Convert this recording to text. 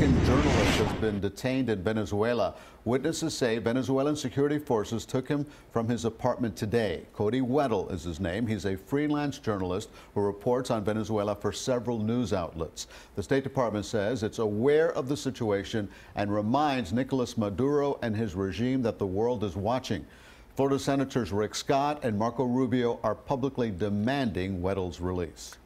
Mexican journalist has been detained in Venezuela. Witnesses say Venezuelan security forces took him from his apartment today. Cody Weddle is his name. He's a freelance journalist who reports on Venezuela for several news outlets. The State Department says it's aware of the situation and reminds Nicolas Maduro and his regime that the world is watching. Florida Senators Rick Scott and Marco Rubio are publicly demanding Weddle's release.